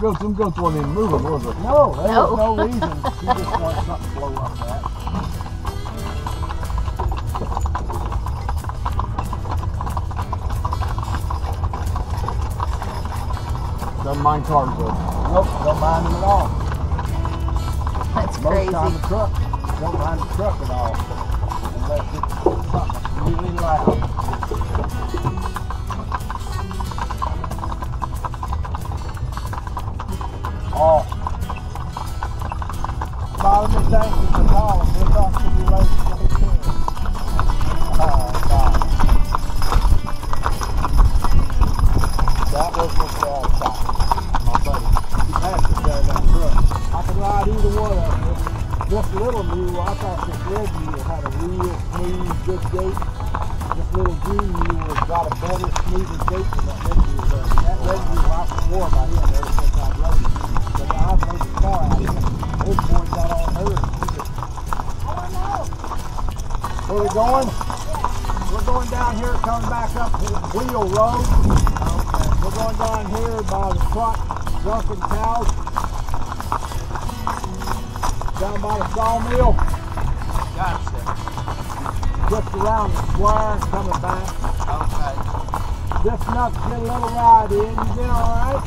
them goats wasn't even moving, was it? No, there No. was no reason. She just wanted something to blow up that. Doesn't mind cars though. Nope, don't mind them at all. That's Most crazy. time the truck, don't mind the truck at all. Unless it's something really loud. Oh. Solomon, thank you for calling. We'll talk to you later. Oh, God. That was Mr. Alcott, my buddy. He passed. I could ride either one of them. This little mule, I thought this red mule had a real smooth, good gait. This little green mule has got a better, smoother gait than that red mule does. That red mule, I swore by him ever since I rode him. But I've made the car out of him. Those boys got on her. and he just- Where we going? We're going down here, coming back up Wheel Road. Uh, we're going down here by the truck, drunken cows. Down by the sawmill. Gotcha. Just around the square coming back. Okay. Just enough to get a little ride in. You been alright?